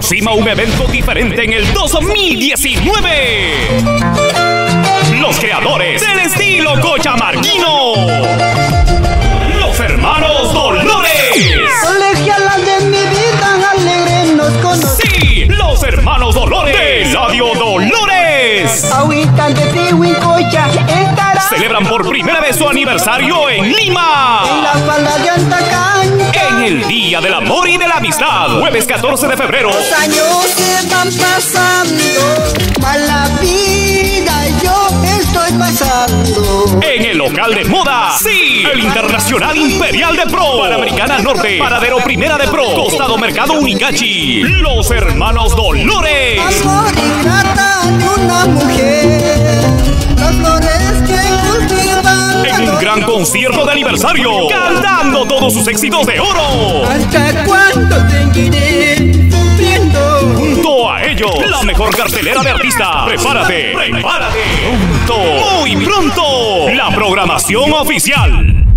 aproxima un evento diferente en el 2019. Los creadores del estilo cochamarquino. Los hermanos Dolores. Colegialas de mi vida alegre nos conocen. Sí, los hermanos Dolores. De Dolores. De Celebran por primera vez su aniversario en en Lima. la falda de el Día del Amor y de la Amistad, jueves 14 de febrero. Los años que van pasando, mala vida yo estoy pasando. En el local de moda, sí, el Internacional Imperial de Pro, Panamericana Norte, Paradero Primera de Pro, Costado Mercado Unicachi, los hermanos Dolores. Gran concierto de aniversario, cantando todos sus éxitos de oro. ¿Hasta cuándo seguiré sufriendo? Junto a ellos, la mejor cartelera de artistas. Prepárate, prepárate. Pronto, muy pronto, la programación oficial.